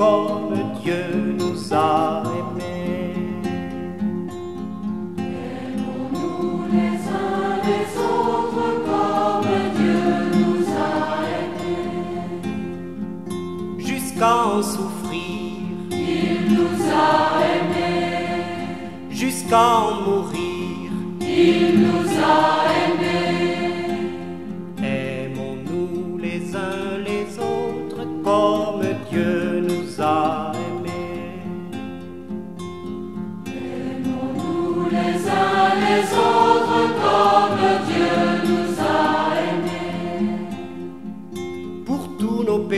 comme Dieu nous a aimés. Aimons-nous les uns les autres comme Dieu nous a aimés. Jusqu'à en souffrir, Il nous a aimés. jusqu'à en mourir. Il nous a aimés.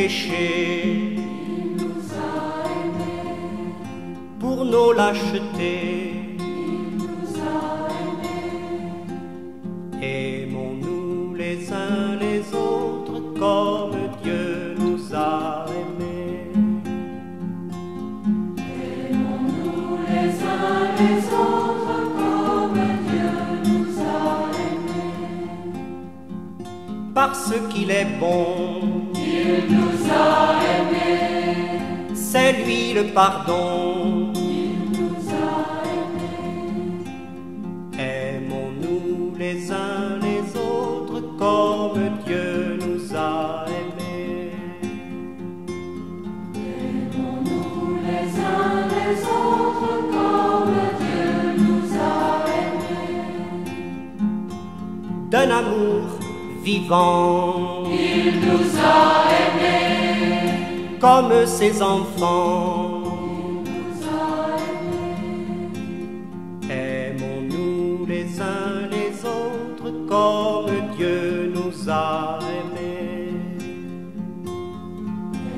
Péchés, Il nous a aimés. pour nos lâchetés, Parce qu'il est bon, Il nous a aimés. c'est lui le pardon. Il nous a aimés. Aimons-nous les uns les autres comme Dieu nous a aimés. Aimons-nous les uns les autres comme Dieu nous a aimés. D'un amour vivant Il nous a aimés. comme ses enfants. Aimons-nous les uns les autres comme Dieu nous a aimés.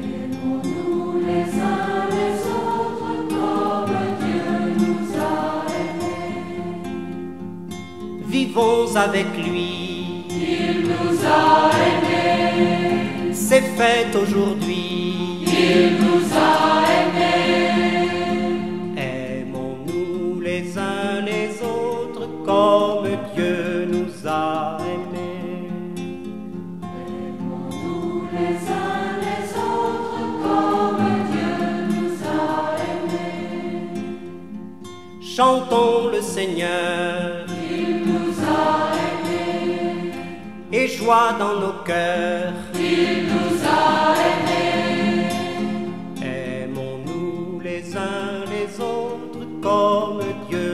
Aimons-nous les uns les autres comme Dieu nous a aimés. Vivons avec lui, a aimés. c'est fait aujourd'hui. Il nous a aimés. Aimons-nous les uns les autres comme Dieu nous a aimés. Aimons-nous les uns les autres comme Dieu nous a aimés. Chantons le Seigneur et joie dans nos cœurs. Il nous a aimés. Aimons-nous les uns les autres comme Dieu